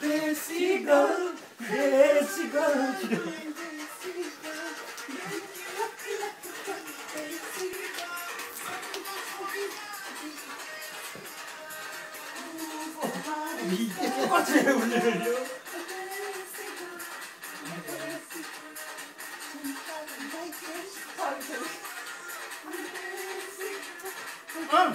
돼지가 돼지가 이게 똑같이 운율이요? 응!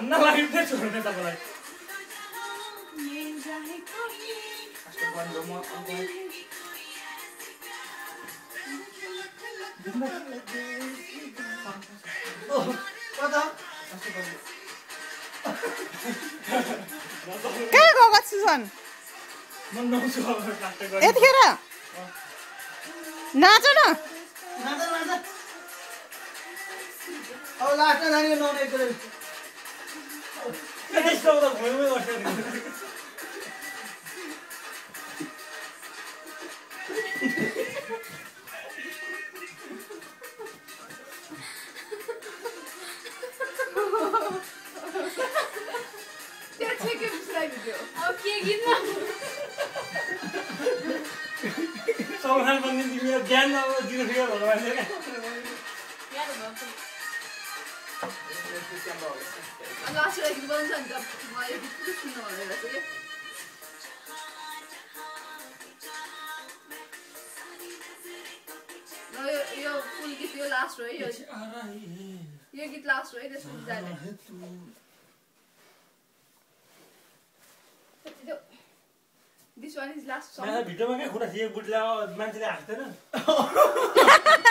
हान्न लाग्यो चाहिँ छोड्ने तपाईँलाई कहाँ गएको छु सन् यतिखेर नाच न लास्टमा जाने Güneş doğmadan boyamaya başladık. Gerçek öpüşler gidiyor. Okey gitmem. Sonra ben de dinliyorum. Cehennem var, dinliyorum. Ben de. Yarın अन्त आशीर्वाद बन्छ नि त मैले बित्तिकै सुन्नु भनेर चाहिँ यो यो फुल गीत यो लास्ट हो है यो यो गीत लास्ट हो है त्यसको जाने दिस वान इज लास्ट भिडियोमा कहाँ खुट्टा थियो बुटला मान्छेले हाँस्दैन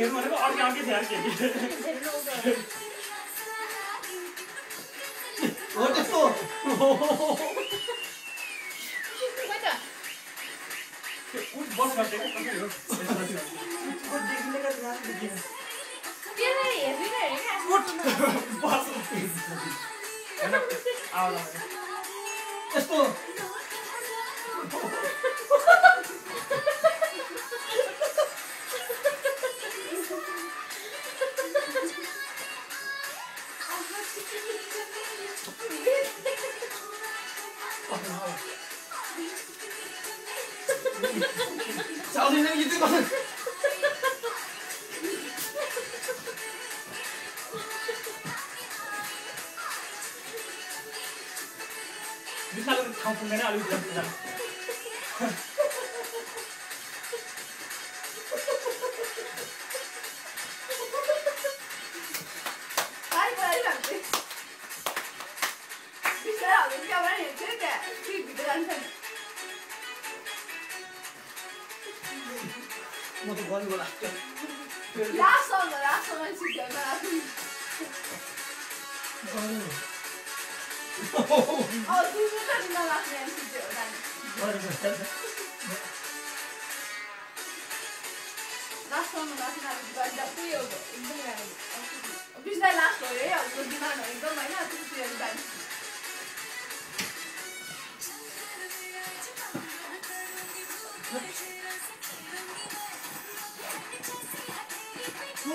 Benim araba arka arka terk edildi. What the fuck? कुछ बहुत करते हैं कुछ देखने का ध्यान दीजिए फिर नहीं है फिर नहीं है कुछ बहुत है ना आओ ना इसको 자신은 기든 거는 민나가는 당분간에 알고 있답니다. g r a c i a म त गरेको लाग्छ बिचलाई लास्ट हो है हाम्रो डिमान्ड एकदम होइन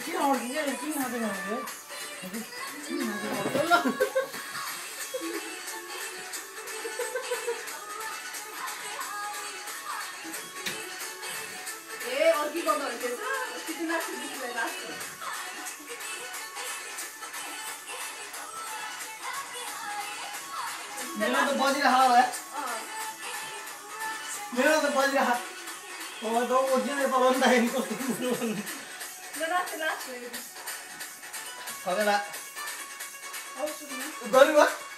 루틴 어디야? 루틴 하던 건데. 루틴 하던 거. 몰라. 예, 어디 건너 이제 기준할 수 있는 게 낫어. मेरा तो बज रहा है मेरा तो बज रहा और तो मुझे पवन था इनको g r a z a e g r a z i a Cosa da? Ho subito. d a v e va?